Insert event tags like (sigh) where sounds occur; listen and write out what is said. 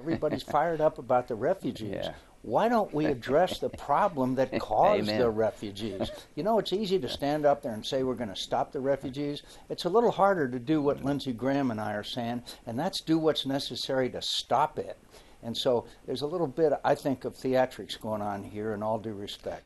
Everybody's fired up about the refugees. Yeah. Why don't we address the problem that (laughs) caused Amen. the refugees? You know, it's easy to stand up there and say we're going to stop the refugees. It's a little harder to do what Lindsey Graham and I are saying, and that's do what's necessary to stop it. And so there's a little bit, I think, of theatrics going on here in all due respect.